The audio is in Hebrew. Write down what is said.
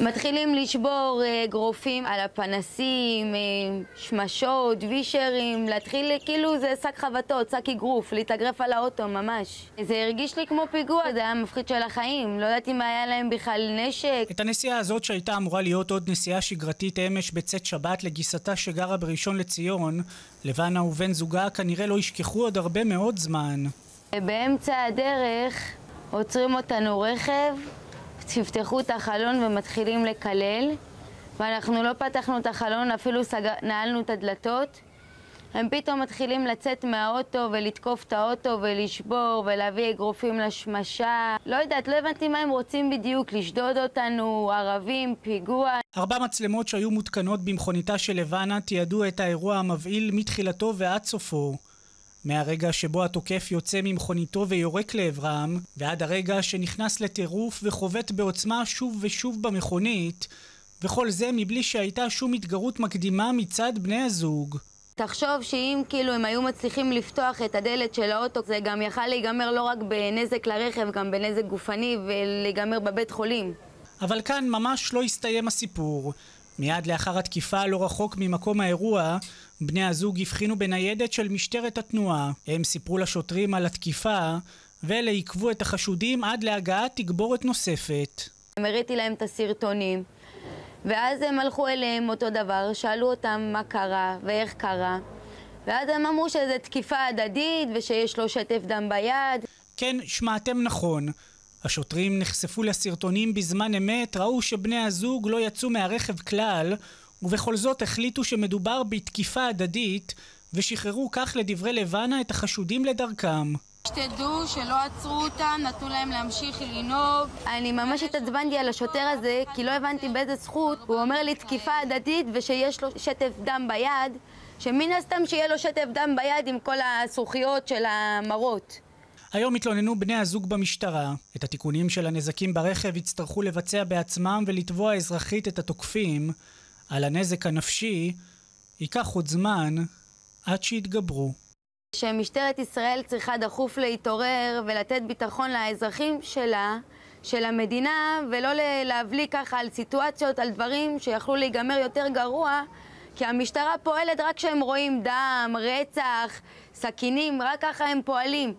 מתחילים לשבור אה, אגרופים על הפנסים, אה, שמשות, וישרים, להתחיל כאילו זה שק חבטות, שק אגרוף, להתאגרף על האוטו ממש. זה הרגיש לי כמו פיגוע, זה היה מפחיד של החיים, לא ידעתי מה היה להם בכלל נשק. את הנסיעה הזאת שהייתה אמורה להיות עוד נסיעה שגרתית אמש בצאת שבת לגיסתה שגרה בראשון לציון, לבנה ובן זוגה כנראה לא ישכחו עוד הרבה מאוד זמן. באמצע הדרך עוצרים אותנו רכב, תפתחו את החלון ומתחילים לקלל. ואנחנו לא פתחנו את החלון, אפילו סג... נעלנו את הדלתות. הם פתאום מתחילים לצאת מהאוטו ולתקוף את האוטו ולשבור ולהביא אגרופים לשמשה. לא יודעת, לא הבנתי מה הם רוצים בדיוק, לשדוד אותנו, ערבים, פיגוע. ארבע מצלמות שהיו מותקנות במכוניתה של לבנה תיעדו את האירוע המבהיל מתחילתו ועד סופו מהרגע שבו התוקף יוצא ממכוניתו ויורק לעברם, ועד הרגע שנכנס לטירוף וחובט בעוצמה שוב ושוב במכונית, וכל זה מבלי שהייתה שום התגרות מקדימה מצד בני הזוג. תחשוב שאם כאילו הם היו מצליחים לפתוח את הדלת של האוטו זה גם יכל להיגמר לא רק בנזק לרכב, גם בנזק גופני ולהיגמר בבית חולים. אבל כאן ממש לא הסתיים הסיפור. מיד לאחר התקיפה לא רחוק ממקום האירוע, בני הזוג הבחינו בניידת של משטרת התנועה. הם סיפרו לשוטרים על התקיפה, ואלה עיכבו את החשודים עד להגעת תגבורת נוספת. הראיתי להם את הסרטונים, ואז הם הלכו אליהם אותו דבר, שאלו אותם מה קרה ואיך קרה, ואז הם אמרו שזו תקיפה הדדית ושיש לו שטף דם ביד. כן, שמעתם נכון. השוטרים נחשפו לסרטונים בזמן אמת, ראו שבני הזוג לא יצאו מהרכב כלל, ובכל זאת החליטו שמדובר בתקיפה הדדית, ושחררו כך לדברי לבנה את החשודים לדרכם. שתדעו שלא עצרו אותם, נתנו להם להמשיך לנהוג. אני ממש התעצבנתי על השוטר הזה, כי לא הבנתי באיזה זכות. הוא אומר לי תקיפה הדדית ושיש לו שטף דם ביד, שמן הסתם שיהיה לו שטף דם ביד עם כל הזכוכיות של המראות. היום התלוננו בני הזוג במשטרה. את התיקונים של הנזקים ברכב יצטרכו לבצע בעצמם ולתבוע אזרחית את התוקפים. על הנזק הנפשי ייקח עוד זמן עד שיתגברו. שמשטרת ישראל צריכה דחוף להתעורר ולתת ביטחון לאזרחים שלה, של המדינה, ולא להבליג ככה על סיטואציות, על דברים שיכלו להיגמר יותר גרוע, כי המשטרה פועלת רק כשהם רואים דם, רצח, סכינים, רק ככה הם פועלים.